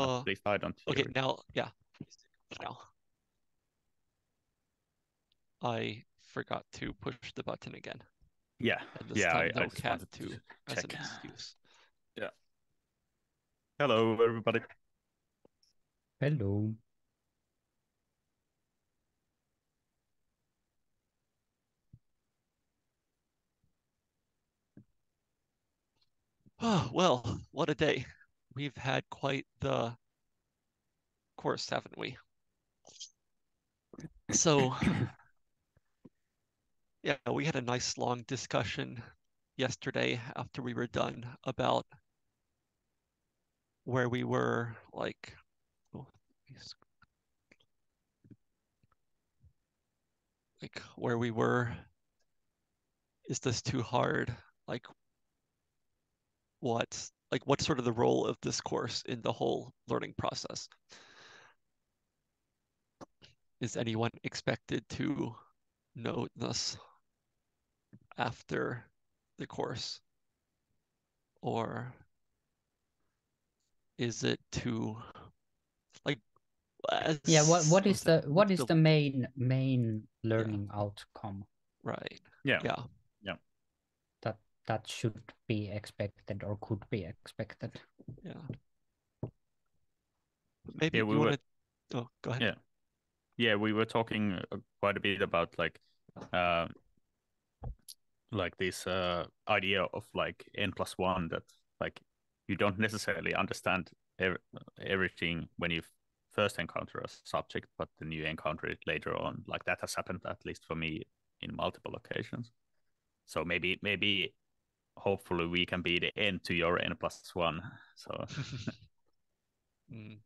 At least I don't okay, now, yeah, now. I forgot to push the button again. Yeah, yeah, time I, no I just wanted to to as an check. excuse. Hello, everybody. Hello. Oh, well, what a day. We've had quite the course, haven't we? So, yeah, we had a nice long discussion yesterday after we were done about where we were like oh, let me sc- like where we were. Is this too hard? Like what like what's sort of the role of this course in the whole learning process? Is anyone expected to know this after the course? Or is it to like as Yeah, what what is the what's is the main main learning outcome? Right. Yeah. yeah that that should be expected or could be expected? yeah maybe Yeah, we were- want to oh go ahead Yeah. yeah we were talking uh, quite a bit about like uh like this uh idea of like n plus one that like you don't necessarily understand ev- everything when you first encounter a subject but then you encounter it later on like that has happened at least for me in multiple occasions so maybe maybe hopefully we can be the n to your n plus one so Mm.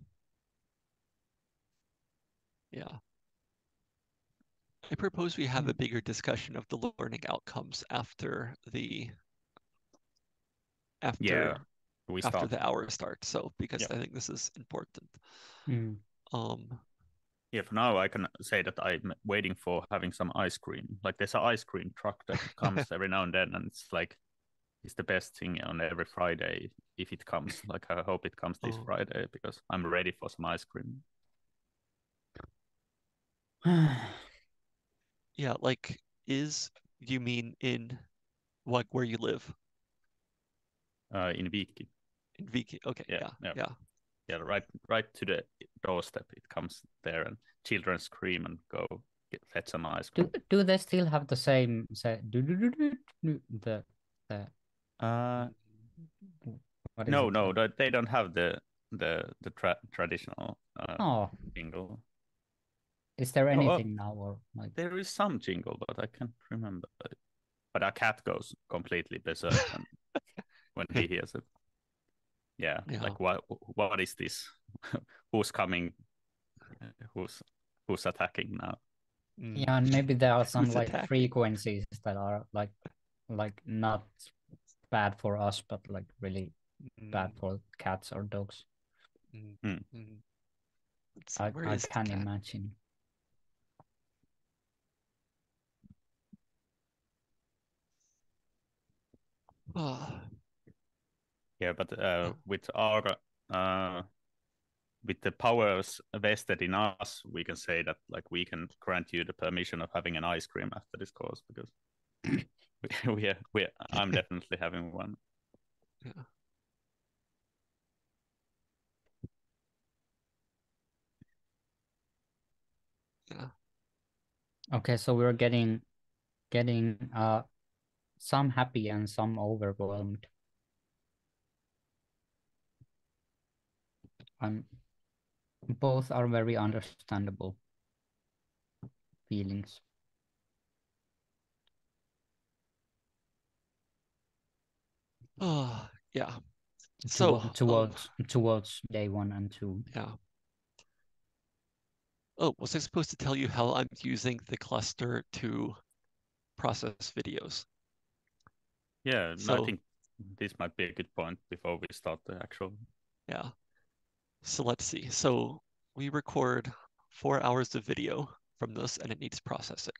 Yeah. I propose we have a Hmm. bigger discussion of the learning outcomes after the after yeah we after start the hour starts. So because Yeah. I think this is important. Mm. Um, Yeah, for now I can say that I'm waiting for having some ice cream. Like there's an ice cream truck that comes every now and then, and it's like it's the best thing on every Friday if it comes. Like I hope it comes this Oh. Friday because I'm ready for some ice cream. yeah, like is you mean in like where you live Uh, in Viikki, in Viikki? Okay, Yeah, yeah, yeah. yeah. yeah, right, right to the doorstep. It comes there, and children scream and go get fed some ice Do cream. do they still have the same say do do do do do the the Uh, no, it? no, they they don't have the the the tra- traditional uh, Oh, jingle. is there oh. anything now or like There is some jingle, but I can't remember. But our cat goes completely berserk when, when he hears it. Yeah, Yeah. like what? What is this? who's coming? Who's who's attacking now? Yeah, and maybe there are some Who's like attacking? frequencies that are like like not bad for us, but like really bad Mm, for cats or dogs. mm, Mm. mm. Let's see, I I can cat? imagine. Ah, Yeah, but uh, with our uh, with the powers vested in us, we can say that like we can grant you the permission of having an ice cream after this course because we, we, are, we are, I'm definitely having one. yeah. Yeah. Okay, so we're getting getting uh some happy and some overwhelmed. And both are very understandable feelings. Oh, yeah. Towa- So, um, towards towards day one and two. Yeah. Oh, was I supposed to tell you how I'm using the cluster to process videos? Yeah, and So- I think this might be a good point before we start the actual. Yeah. So let's see. So we record four hours of video from this and it needs processing.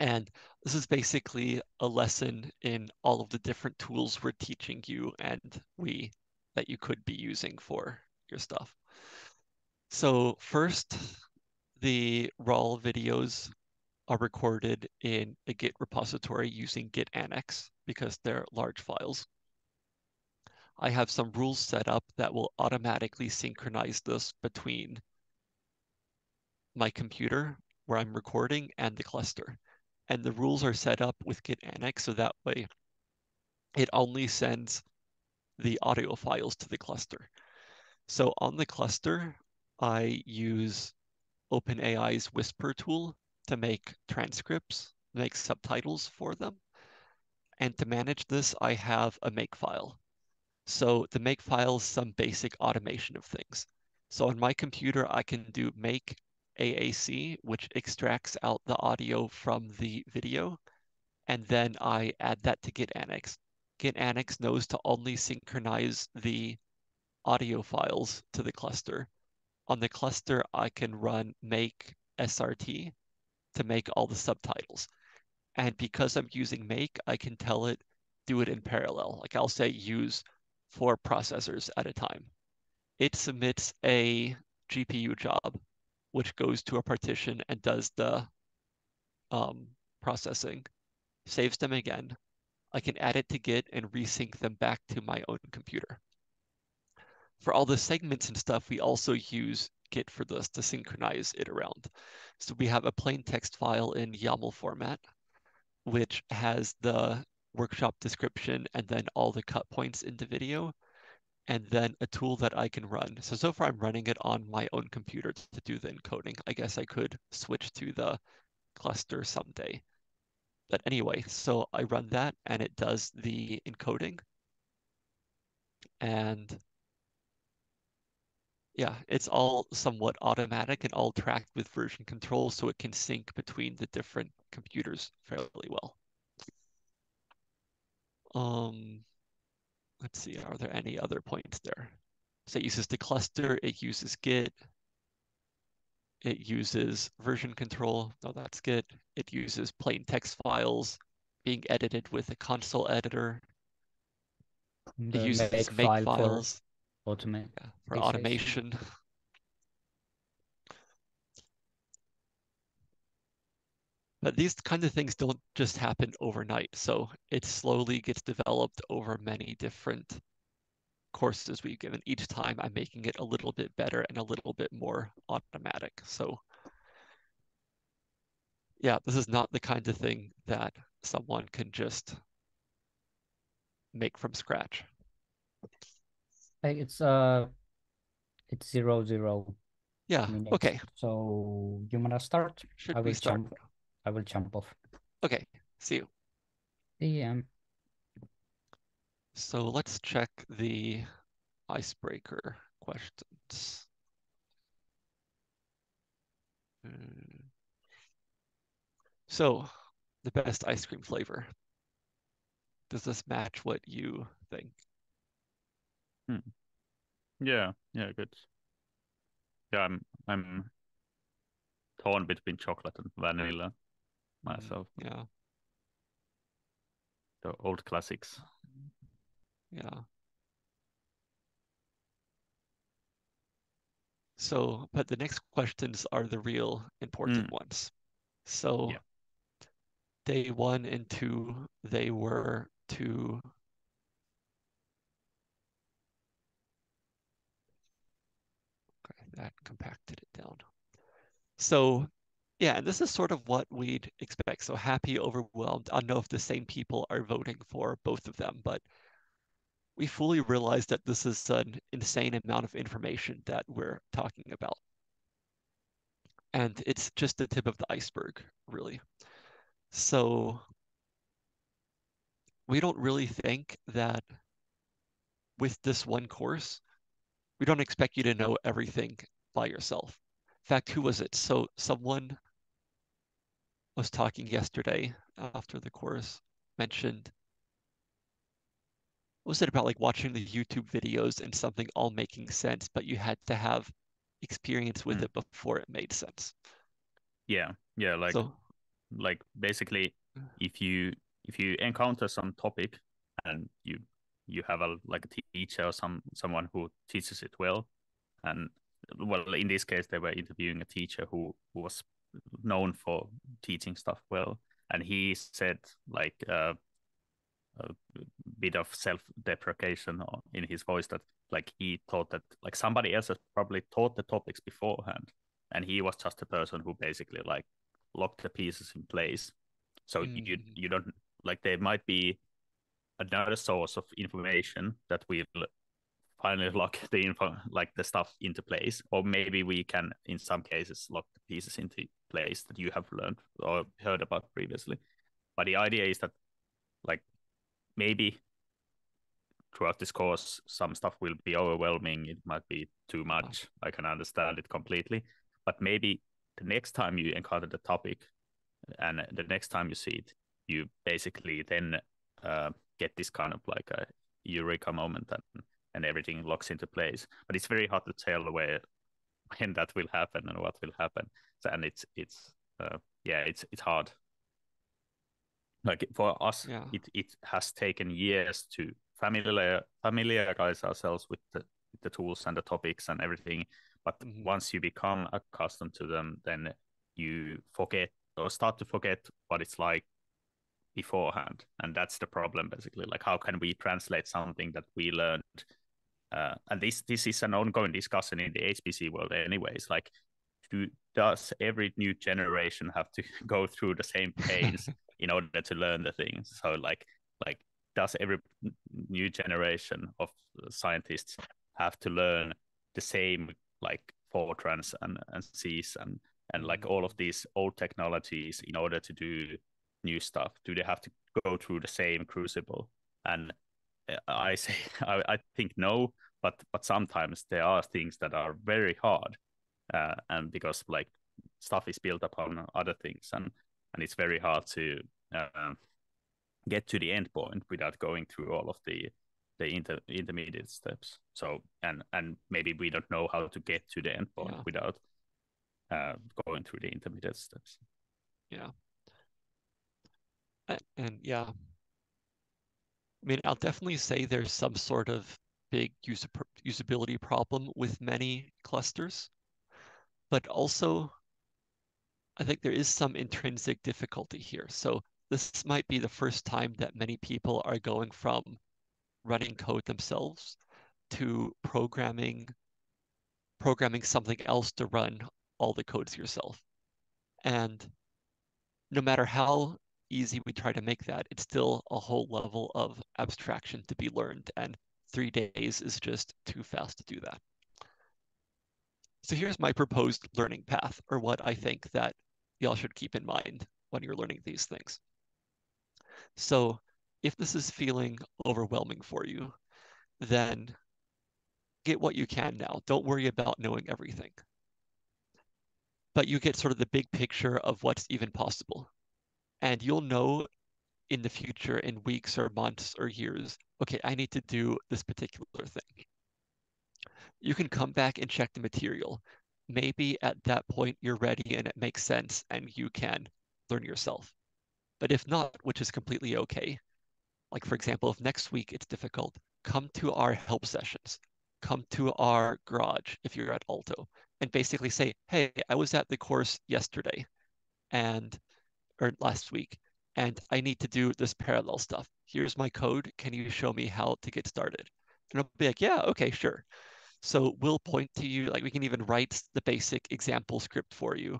And this is basically a lesson in all of the different tools we're teaching you and we that you could be using for your stuff. So first, the raw videos are recorded in a Git repository using Git Annex because they're large files. I have some rules set up that will automatically synchronize this between my computer where I'm recording and the cluster. And the rules are set up with Git Annex so that way it only sends the audio files to the cluster. So on the cluster, I use OpenAI's Whisper tool to make transcripts, make subtitles for them. And to manage this, I have a makefile. So the makefile is some basic automation of things. So on my computer, I can do make AAC, which extracts out the audio from the video. And then I add that to Git Annex. Git Annex knows to only synchronize the audio files to the cluster. On the cluster, I can run make SRT to make all the subtitles. And because I'm using make, I can tell it do it in parallel. Like I'll say use four processors at a time. It submits a GPU job which goes to a partition and does the um, processing, saves them again. I can add it to Git and resync them back to my own computer. For all the segments and stuff, we also use Git for this to synchronize it around. So we have a plain text file in YAML format, which has the workshop description and then all the cut points in the video and then a tool that I can run. So, so far I'm running it on my own computer to do the encoding. I guess I could switch to the cluster someday. But anyway, so I run that and it does the encoding. And yeah, it's all somewhat automatic and all tracked with version control so it can sync between the different computers fairly well. Um, let's see, are there any other points there? So it uses the cluster, it uses Git, it uses version control, no, that's Git. It uses plain text files being edited with a console editor. The it uses make, make, file files for automate. yeah, for automation. But these kinds of things don't just happen overnight. So it slowly gets developed over many different courses we've given. Each time I'm making it a little bit better and a little bit more automatic. So yeah, this is not the kind of thing that someone can just make from scratch. It's uh, it's zero zero Yeah, minutes. okay. So you wanna start? Should I we will start? jump. I will jump off. Okay, see you. DM. So let's check the icebreaker questions. Hmm. So, the best ice cream flavor. Does this match what you think? Yeah, yeah, good. Yeah, I'm I'm torn between chocolate and vanilla myself. Mm, yeah, The old classics. yeah. So, but the next questions are the real important mm. ones. So, Yeah. day one and two, they were to Okay, that compacted it down. So, yeah, and this is sort of what we'd expect. So happy, overwhelmed. I don't know if the same people are voting for both of them, but we fully realize that this is an insane amount of information that we're talking about. And it's just the tip of the iceberg, really. So we don't really think that with this one course, we don't expect you to know everything by yourself. In fact, who was it? So someone was talking yesterday after the course, mentioned, was it about like watching the YouTube videos and something all making sense, but you had to have experience with Hmm. it before it made sense. Yeah, yeah, like so like basically if you if you encounter some topic and you you have a like a teacher or some someone who teaches it well and well, in this case, they were interviewing a teacher who, who was known for teaching stuff well, and he said like uh, a bit of self-deprecation in his voice that like he thought that like somebody else has probably taught the topics beforehand, and he was just a person who basically like locked the pieces in place. So mm. you you don't like there might be another source of information that will finally lock the info like the stuff into place or maybe we can in some cases lock the pieces into place that you have learned or heard about previously. But the idea is that like maybe throughout this course some stuff will be overwhelming. It might be too much. I can understand it completely. But maybe the next time you encounter the topic and the next time you see it you basically then uh, get this kind of like a eureka moment and and everything locks into place. But it's very hard to tell where when that will happen and what will happen. So, and it's it's uh, yeah, it's it's hard. Like for us, yeah. it it has taken years to familiar familiarize ourselves with the with the tools and the topics and everything. But mm-hmm. once you become accustomed to them, then you forget or start to forget what it's like beforehand and that's the problem basically like how can we translate something that we learned uh, and this this is an ongoing discussion in the HPC world, anyways. Like, do, does every new generation have to go through the same pains in order to learn the things? So, like, like does every new generation of scientists have to learn the same like Fortrans and and Cs and and like all of these old technologies in order to do new stuff? Do they have to go through the same crucible? And I say I, I think no, but but sometimes there are things that are very hard, uh, and because like stuff is built upon other things, and and it's very hard to uh, get to the end point without going through all of the the inter- intermediate steps. So and and maybe we don't know how to get to the end point yeah. without uh, going through the intermediate steps. Yeah. And, and yeah, I mean, I'll definitely say there's some sort of big usability problem with many clusters, but also I think there is some intrinsic difficulty here. So this might be the first time that many people are going from running code themselves to programming programming something else to run all the codes yourself. And no matter how easy we try to make that, it's still a whole level of abstraction to be learned. And three days is just too fast to do that. So here's my proposed learning path, or what I think that y'all should keep in mind when you're learning these things. So if this is feeling overwhelming for you, then get what you can now. Don't worry about knowing everything. But you get sort of the big picture of what's even possible and you'll know in the future in weeks or months or years okay i need to do this particular thing. You can come back and check the material. Maybe at that point you're ready and it makes sense and you can learn yourself. But if not which is completely okay. Like for example if next week it's difficult come to our help sessions. Come to our garage if you're at Aalto and basically say hey i was at the course yesterday and or last week, and I need to do this parallel stuff. Here's my code. Can you show me how to get started? And I'll be like, yeah, okay, sure. So we'll point to you, like we can even write the basic example script for you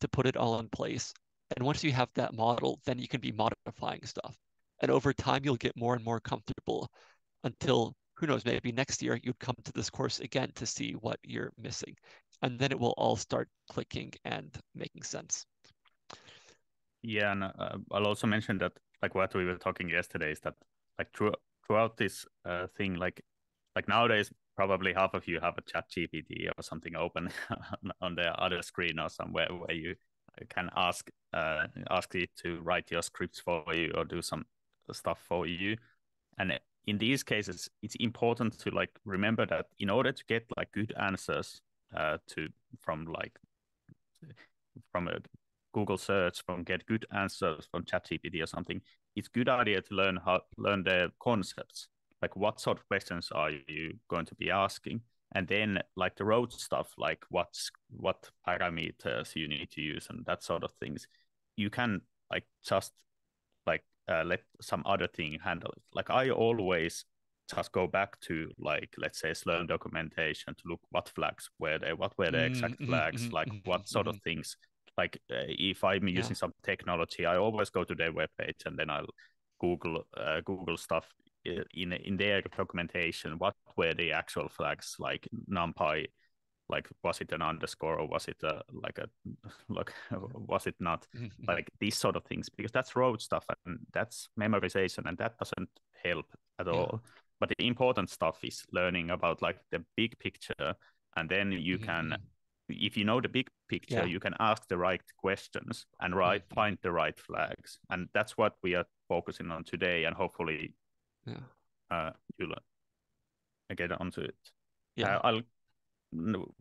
to put it all in place. And once you have that model, then you can be modifying stuff. And over time, you'll get more and more comfortable until, who knows, maybe next year you'd come to this course again to see what you're missing. And then it will all start clicking and making sense. Yeah, and uh, I'll also mention that, like what we were talking yesterday, is that like through, throughout this uh, thing, like like nowadays, probably half of you have a ChatGPT or something open on the other screen or somewhere where you can ask uh, ask it to write your scripts for you or do some stuff for you. And in these cases, it's important to like remember that in order to get like good answers uh, to from like from a Google search from get good answers from ChatGPT or something, it's good idea to learn how learn the concepts. Like what sort of questions are you going to be asking? and then like the road stuff like what's what parameters you need to use and that sort of things you can like just like uh, let some other thing handle it like i always just go back to like let's say slurm documentation to look what flags were there what were the exact Mm, mhm, flags mhm, like what sort of things like uh, if i'm Yeah. using some technology i always go to their webpage and then i'll google uh, google stuff in in their documentation what were the actual flags like numpy like was it an underscore or was it a like a like was it not like these sort of things because that's road stuff and that's memorization and that doesn't help at Yeah. all but the important stuff is learning about like the big picture and then you Mhm, can mhm. If you know the big picture Yeah. you can ask the right questions and right find the right flags and that's what we are focusing on today and hopefully Yeah. uh you'll uh, get onto it Yeah. uh, i'll no,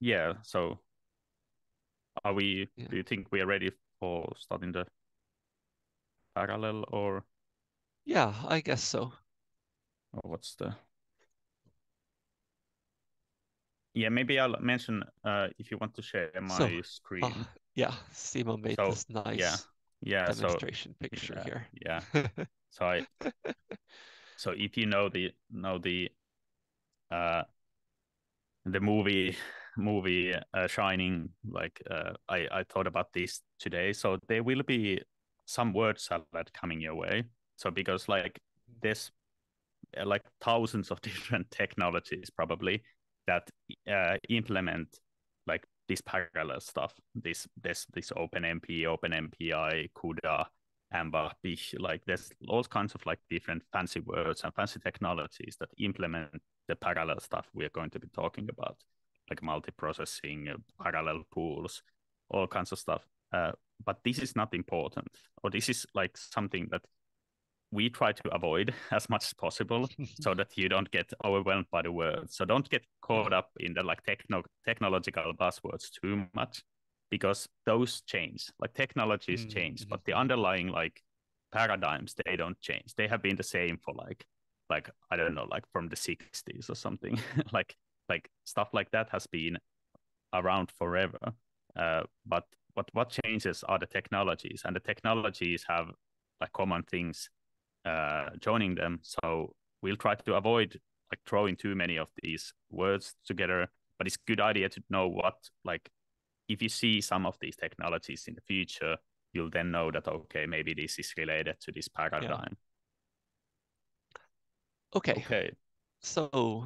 yeah so are we Yeah. do you think we are ready for starting the parallel or, Yeah, I guess so. or what's the yeah maybe i'll mention uh if you want to share my So, screen. Uh, yeah, Simo made So, this nice yeah so demonstration picture yeah, here. yeah. So i so if you know the know the uh the movie movie uh, shining like uh, i i thought about this today. So there will be some word salad coming your way. So because like there's uh, like thousands of different technologies probably that uh, implement like this parallel stuff this this this openmp openmpi cuda amba Bish, like there's all kinds of like different fancy words and fancy technologies that implement the parallel stuff we are going to be talking about like multiprocessing uh, parallel pools all kinds of stuff. Uh, but this is not important. Or this is like something that we try to avoid as much as possible so that you don't get overwhelmed by the words so don't get caught up in the like techno technological buzzwords too much because those change. Like technologies Mm, change mhm, but the underlying like paradigms they don't change. They have been the same for like like i don't know like from the 60s or something. Like like stuff like that has been around forever. Uh, but what what changes are the technologies and the technologies have like common things uh, joining them. So we'll try to avoid like throwing too many of these words together but it's a good idea to know what like if you see some of these technologies in the future you'll then know that okay maybe this is related to this paradigm. Okay, okay. So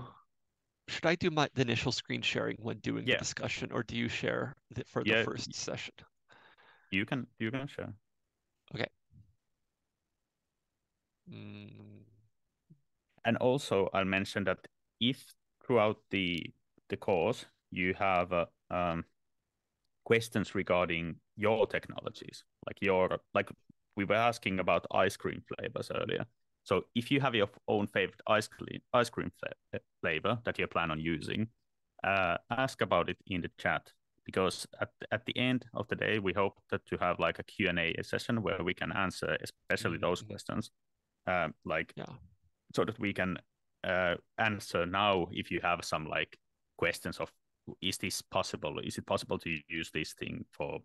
should I do my the initial screen sharing when doing the discussion, or do you share the, for the first session? you can you can share Mm, and also I'll mention that if throughout the the course you have uh, um, questions regarding your technologies, like your like we were asking about ice cream flavors earlier. So if you have your own favorite ice cream ice cream fla- flavor that you plan on using, uh, ask about it in the chat because at at the end of the day we hope that to have like a Q&A session where we can answer especially those Mhm. questions um, like Yeah. so that we can uh, answer now if you have some like questions of is this possible is it possible to use this thing for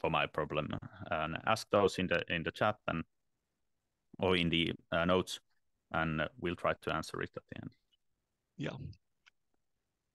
for my problem and ask those in the in the chat and or in the uh, notes and uh, we'll try to answer it at the end Yeah.